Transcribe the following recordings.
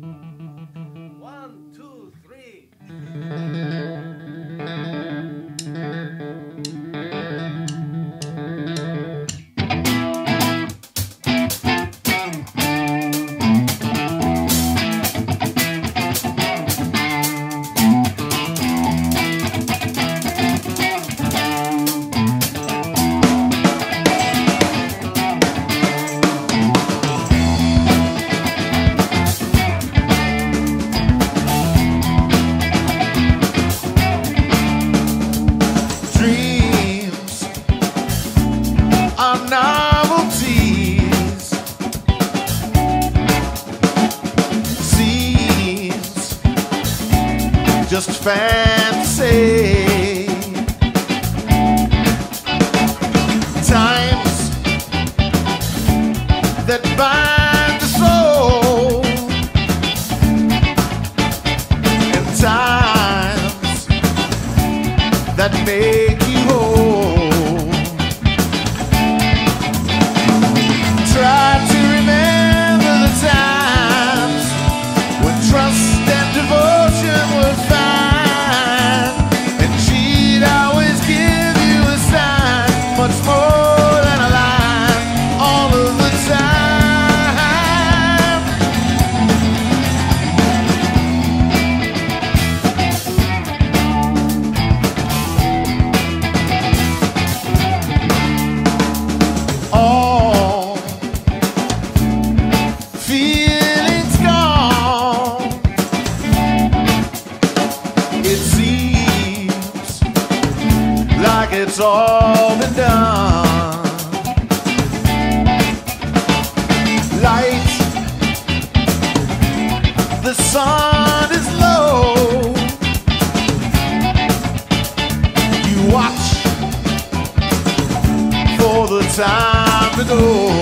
One, two, three. just fancy. Times that bind the soul. And times that make all feelings gone. It seems like it's all been done. Light, the sun is low. You watch for the time go.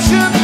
ocean